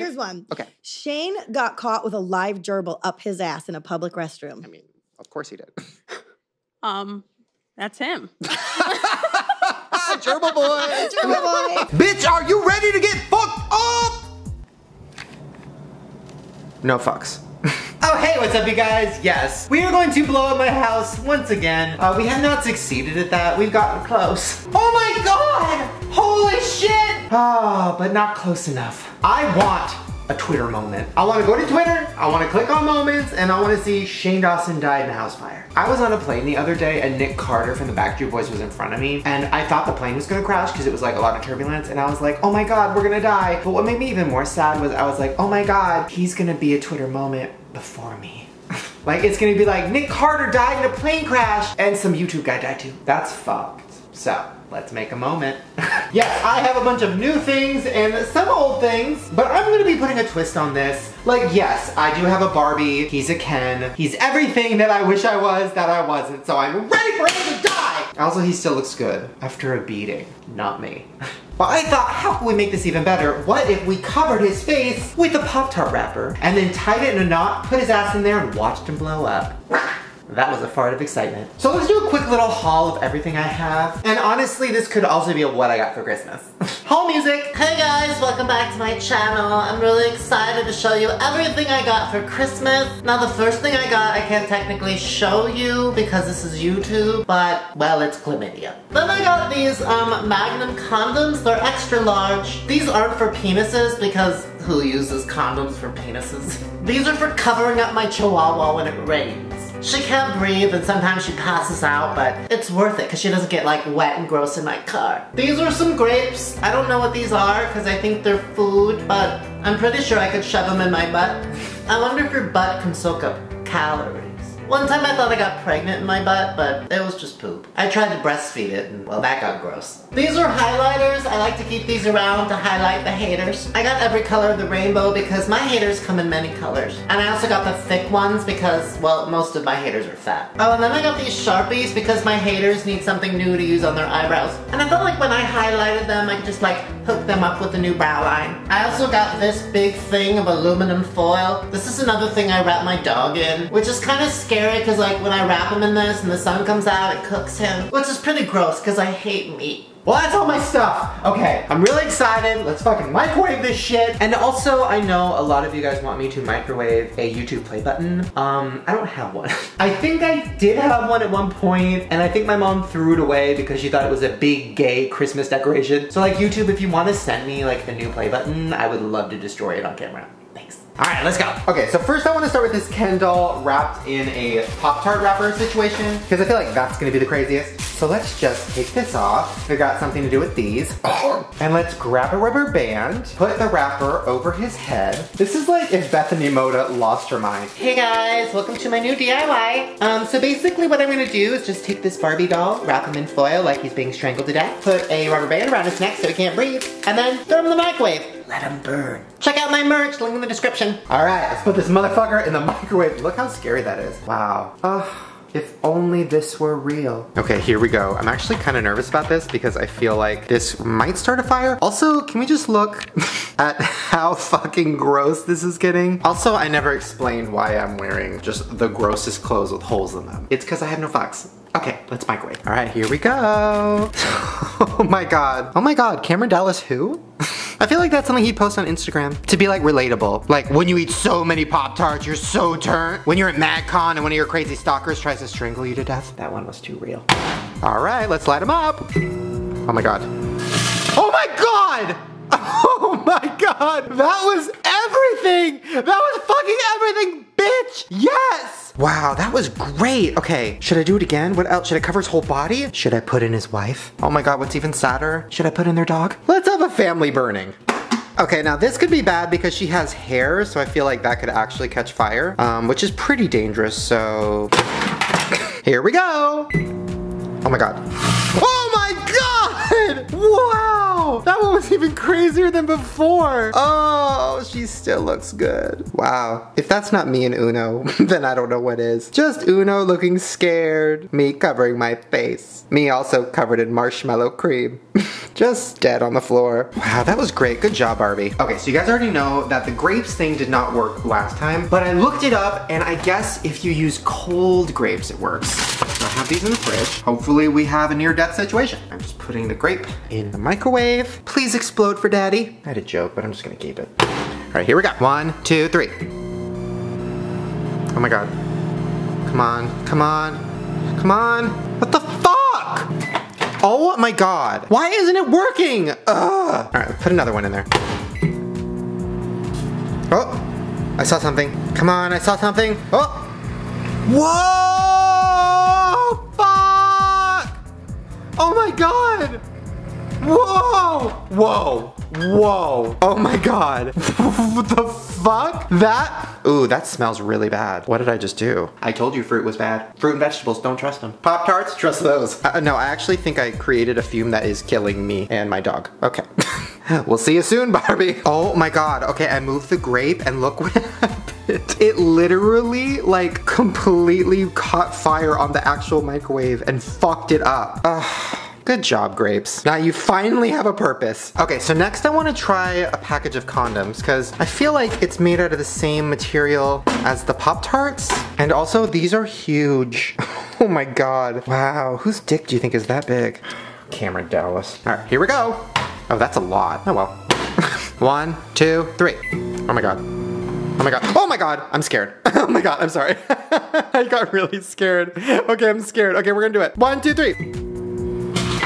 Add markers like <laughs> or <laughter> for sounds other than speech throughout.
Here's one. Okay. Shane got caught with a live gerbil up his ass in a public restroom. I mean, of course he did. <laughs> Um, that's him. <laughs> Gerbil boy, <laughs> gerbil boy. Bitch, are you ready to get fucked up? No fucks. Oh, hey, what's up, you guys? Yes, we are going to blow up my house once again. Uh, we have not succeeded at that. We've gotten close. Oh my god! Holy shit! Ah, but not close enough. I want a Twitter moment. I want to go to Twitter, I want to click on moments, and I want to see Shane Dawson died in a house fire. I was on a plane the other day and Nick Carter from the Backstreet Boys was in front of me, and I thought the plane was gonna crash because it was like a lot of turbulence, and I was like, oh my god, we're gonna die. But what made me even more sad was I was like, oh my god, he's gonna be a Twitter moment before me. <laughs> like it's gonna be like Nick Carter died in a plane crash and some YouTube guy died too. That's fucked. So let's make a moment. <laughs> yes, I have a bunch of new things and some old things, but I'm gonna be putting a twist on this. Like, yes, I do have a Barbie, he's a Ken, he's everything that I wish I was that I wasn't, so I'm ready for him to die! Also, he still looks good after a beating, not me. <laughs> But I thought, how can we make this even better? What if we covered his face with a Pop-Tart wrapper and then tied it in a knot, put his ass in there and watched him blow up? <laughs> That was a fart of excitement. So let's do a quick little haul of everything I have. And honestly, this could also be what I got for Christmas. <laughs> haul music! Hey guys, welcome back to my channel. I'm really excited to show you everything I got for Christmas. Now the first thing I got, I can't technically show you because this is YouTube, but well, it's chlamydia. Then I got these um, Magnum condoms. They're extra large. These aren't for penises because who uses condoms for penises? <laughs> These are for covering up my chihuahua when it rains. She can't breathe and sometimes she passes out, but it's worth it because she doesn't get like wet and gross in my car. These are some grapes. I don't know what these are because I think they're food, but I'm pretty sure I could shove them in my butt. I wonder if your butt can soak up calories. One time I thought I got pregnant in my butt, but it was just poop. I tried to breastfeed it and well, that got gross. These are highlighters. I like to keep these around to highlight the haters. I got every color of the rainbow because my haters come in many colors. And I also got the thick ones because, well, most of my haters are fat. Oh, and then I got these Sharpies because my haters need something new to use on their eyebrows. And I felt like when I highlighted them, I could just like hook them up with a new brow line. I also got this big thing of aluminum foil. This is another thing I wrap my dog in, which is kind of scary because like when I wrap him in this and the sun comes out, it cooks him, which is pretty gross because I hate meat. Well, that's all my stuff. Okay, I'm really excited. Let's fucking microwave this shit. And also, I know a lot of you guys want me to microwave a YouTube play button. Um, I don't have one. <laughs> I think I did have one at one point, and I think my mom threw it away because she thought it was a big gay Christmas decoration. So like YouTube, if you want to send me like a new play button, I would love to destroy it on camera. Thanks. All right, let's go. Okay, so first I want to start with this Ken doll wrapped in a Pop-Tart wrapper situation because I feel like that's gonna be the craziest. So let's just take this off, figure out something to do with these. <coughs> And let's grab a rubber band, put the wrapper over his head. This is like if Bethany Mota lost her mind. Hey guys, welcome to my new DIY. Um, so basically what I'm gonna do is just take this Barbie doll, wrap him in foil like he's being strangled to death, put a rubber band around his neck so he can't breathe, and then throw him in the microwave. Let him burn. Check out my merch, link in the description. All right, let's put this motherfucker in the microwave. Look how scary that is. Wow. Uh, if only this were real. Okay, here we go. I'm actually kind of nervous about this because I feel like this might start a fire. Also, can we just look <laughs> at how fucking gross this is getting? Also, I never explained why I'm wearing just the grossest clothes with holes in them. It's because I have no fucks. Okay, let's microwave. All right, here we go. <laughs> oh my God. Oh my God, Cameron Dallas who? <laughs> I feel like that's something he'd post on Instagram to be like relatable. Like when you eat so many Pop-Tarts, you're so turned. When you're at MagCon and one of your crazy stalkers tries to strangle you to death. That one was too real. All right, let's light him up. Oh my God. Oh my God! <laughs> Oh my God! That was everything! That was fucking everything, bitch! Yes! Wow, that was great. Okay, should I do it again? What else? Should I cover his whole body? Should I put in his wife? Oh my God, what's even sadder? Should I put in their dog? Let's have a family burning. Okay, now this could be bad because she has hair, so I feel like that could actually catch fire, um, which is pretty dangerous, so... <laughs> Here we go! Oh my god. Oh my god! <laughs> Wow, Oh, that one was even crazier than before. Oh, she still looks good. Wow, if that's not me and Uno, <laughs> then I don't know what is. Just Uno looking scared, me covering my face, me also covered in marshmallow cream. <laughs> Just dead on the floor. Wow, that was great. Good job, Barbie. Okay, so you guys already know that the grapes thing did not work last time, but I looked it up and I guess if you use cold grapes, it works. Have these in the fridge. Hopefully we have a near death situation. I'm just putting the grape in the microwave. Please explode for daddy. I had a joke, but I'm just gonna keep it. All right, here we go. One, two, three. Oh my God. Come on, come on, come on. What the fuck? Oh my God. Why isn't it working? Ugh. All right, put another one in there. Oh, I saw something. Come on, I saw something. Oh. Whoa! Oh my God! Whoa! Whoa! Whoa! Oh my god! <laughs> what the fuck? That? Ooh, that smells really bad. What did I just do? I told you fruit was bad. Fruit and vegetables, don't trust them. Pop Tarts, trust those. Uh, no, I actually think I created a fume that is killing me and my dog. Okay. <laughs> we'll see you soon, Barbie. Oh my god. Okay, I moved the grape and look what <laughs> happened. <laughs> It literally like completely caught fire on the actual microwave and fucked it up. Ugh. Good job, grapes. Now you finally have a purpose. Okay, so next I wanna try a package of condoms because I feel like it's made out of the same material as the Pop-Tarts. And also these are huge. <laughs> oh my God. Wow, whose dick do you think is that big? Cameron Dallas. All right, here we go. Oh, that's a lot. Oh well. <laughs> One, two, three. Oh my God. Oh my god. Oh my god. I'm scared. <laughs> oh my god. I'm sorry. <laughs> I got really scared. Okay, I'm scared. Okay, we're gonna do it. One, two, three.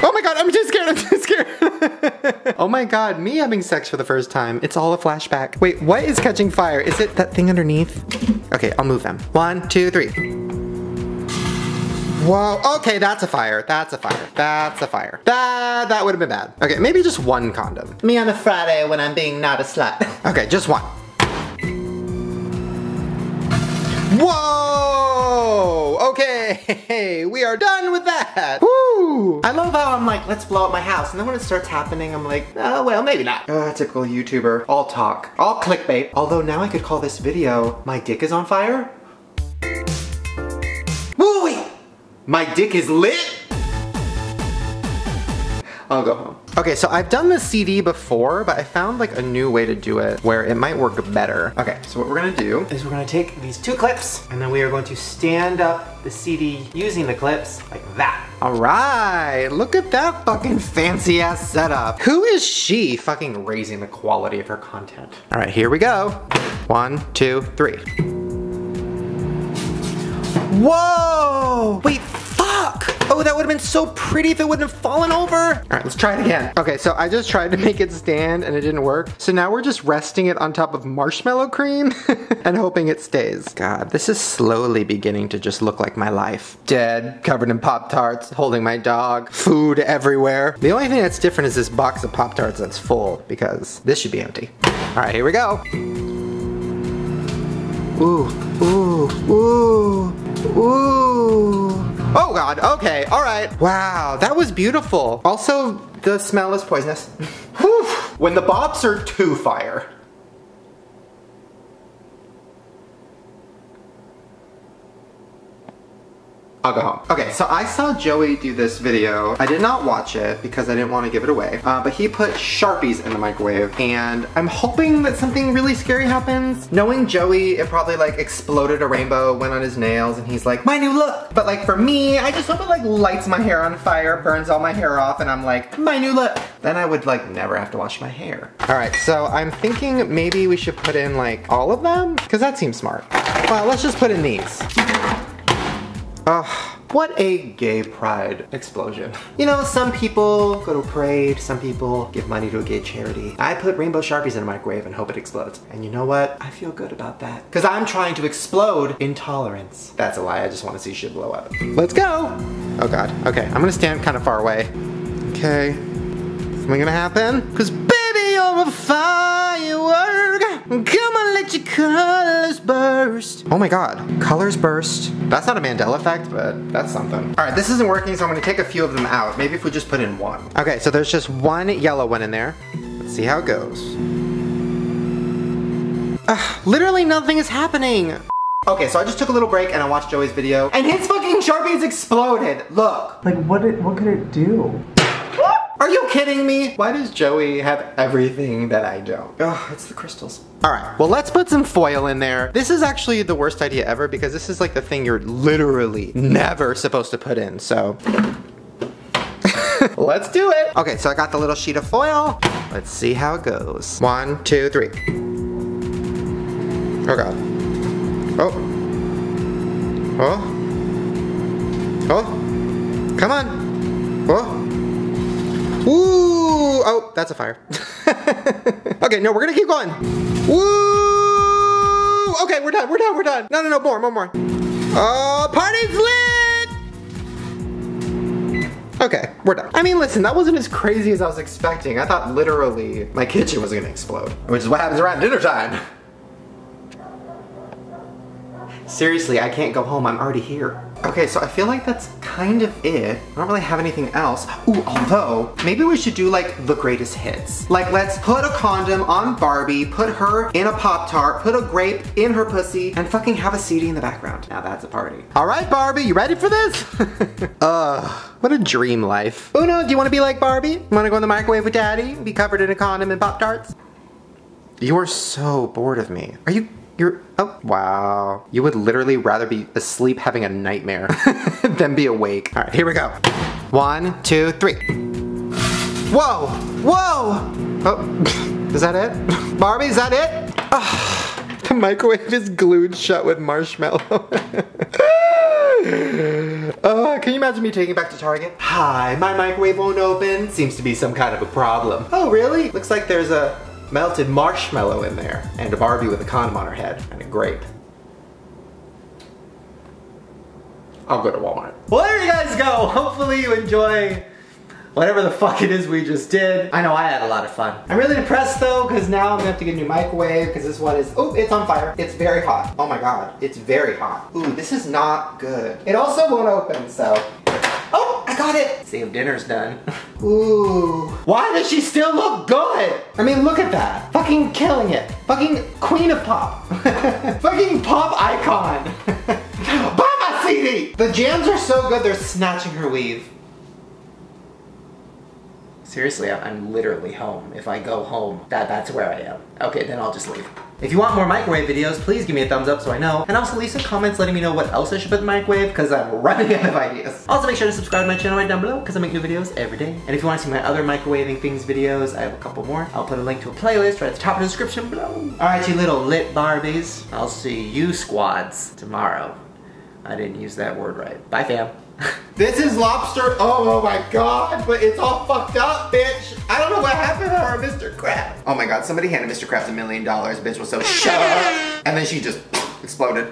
Oh my god, I'm too scared, <laughs> I'm too scared. oh my god, me having sex for the first time. It's all a flashback. Wait, what is catching fire? Is it that thing underneath? Okay, I'll move them. One, two, three. Whoa, okay, that's a fire. That's a fire. That's a fire. That, that would have been bad. Okay, maybe just one condom. Me on a Friday when I'm being not a slut. Okay, just one. Whoa! Okay, <laughs> we are done with that. Woo! I love how I'm like, let's blow up my house. And then when it starts happening, I'm like, oh, well, maybe not. Uh, typical YouTuber. All talk. All clickbait. Although now I could call this video, My Dick is on Fire? Wait! My dick is lit? I'll go home. Okay, so I've done the CD before, but I found like a new way to do it where it might work better. Okay, so what we're gonna do is we're gonna take these two clips and then we are going to stand up the CD using the clips like that. All right, look at that fucking fancy ass setup. Who is she fucking raising the quality of her content? All right, here we go. One, two, three. Whoa! Wait! Oh, that would have been so pretty if it wouldn't have fallen over. All right, let's try it again. Okay, so I just tried to make it stand and it didn't work. So now we're just resting it on top of marshmallow cream <laughs> and hoping it stays. God, this is slowly beginning to just look like my life. Dead, covered in Pop-Tarts, holding my dog, food everywhere. The only thing that's different is this box of Pop-Tarts that's full because this should be empty. All right, here we go. Ooh, ooh, ooh, ooh. Oh God, okay, all right. Wow, that was beautiful. Also, the smell is poisonous. <laughs> When the bops are too fire. I'll go home. Okay, so I saw Joey do this video. I did not watch it because I didn't want to give it away, uh, but he put Sharpies in the microwave and I'm hoping that something really scary happens. Knowing Joey, it probably like exploded a rainbow, went on his nails and he's like, my new look. But like for me, I just hope it like lights my hair on fire, burns all my hair off and I'm like, my new look. Then I would like never have to wash my hair. All right, so I'm thinking maybe we should put in like all of them because that seems smart. Well, let's just put in these. Ugh, what a gay pride explosion. You know, some people go to a parade, some people give money to a gay charity. I put rainbow sharpies in a microwave and hope it explodes. And you know what? I feel good about that. Because I'm trying to explode intolerance. That's a lie, I just want to see shit blow up. Let's go! Oh god, okay, I'm gonna stand kind of far away. Okay, something gonna happen? Cause baby, you're a firework. Come on, let your colors burst. Oh my God, colors burst. That's not a Mandela effect, but that's something. All right, this isn't working, so I'm gonna take a few of them out. Maybe if we just put in one. Okay, so there's just one yellow one in there. Let's see how it goes. Ugh, literally nothing is happening. Okay, so I just took a little break and I watched Joey's video, and his fucking Sharpies exploded. Look. Like what it, what could it do? Are you kidding me? Why does Joey have everything that I don't? Oh, it's the crystals. All right, well, let's put some foil in there. This is actually the worst idea ever because this is like the thing you're literally never supposed to put in, so. <laughs> let's do it. Okay, so I got the little sheet of foil. Let's see how it goes. One, two, three. Oh God. Oh. Oh. Oh. Come on. That's a fire. <laughs> okay, no, we're gonna keep going. Woo! Okay, we're done, we're done, we're done. No, no, no, more, more, more. Oh, party's lit! Okay, we're done. I mean, listen, that wasn't as crazy as I was expecting. I thought literally my kitchen was gonna explode, which is what happens around dinner time. Seriously, I can't go home, I'm already here. Okay, so I feel like that's kind of it. I don't really have anything else. Ooh, although, maybe we should do like the greatest hits. Like let's put a condom on Barbie, put her in a Pop-Tart, put a grape in her pussy, and fucking have a CD in the background. Now that's a party. All right, Barbie, you ready for this? <laughs> Ugh, what a dream life. Uno, do you wanna be like Barbie? You wanna go in the microwave with daddy? Be covered in a condom and Pop-Tarts? You are so bored of me. Are you you're, oh, wow. You would literally rather be asleep having a nightmare <laughs> than be awake. All right, here we go. One, two, three. Whoa, whoa. Oh, <laughs> is that it? <laughs> Barbie, is that it? Oh, <sighs> the microwave is glued shut with marshmallow. Oh, can you imagine me taking it back to Target? Hi, my microwave won't open. Seems to be some kind of a problem. Oh, really? Looks like there's a melted marshmallow in there, and a Barbie with a condom on her head, and a grape. I'll go to Walmart. Well, there you guys go. Hopefully you enjoy whatever the fuck it is we just did. I know I had a lot of fun. I'm really depressed though, because now I'm gonna have to get a new microwave, because this one is, oh, it's on fire. It's very hot. Oh my God, it's very hot. Ooh, this is not good. It also won't open, so. Got it. See if dinner's done. <laughs> Ooh. Why does she still look good? I mean, look at that. Fucking killing it. Fucking queen of pop. <laughs> Fucking pop icon. <laughs> Buy my CD. The jams are so good, they're snatching her weave. Seriously, I'm, literally home. If I go home, that, that's where I am. Okay, then I'll just leave. If you want more microwave videos, please give me a thumbs up so I know. And also leave some comments letting me know what else I should put in the microwave because I'm running out of ideas. Also make sure to subscribe to my channel right down below because I make new videos every day. And if you want to see my other microwaving things videos, I have a couple more. I'll put a link to a playlist right at the top of the description below. Alright, you little lit Barbies. I'll see you squads tomorrow. I didn't use that word right. Bye fam. This is lobster. Oh, oh, my god, but it's all fucked up, bitch. I don't know what happened to her, Mr. Krabs. Oh my god, somebody handed Mr. Krabs a million dollars. Bitch was so shut up. And then she just <laughs> exploded.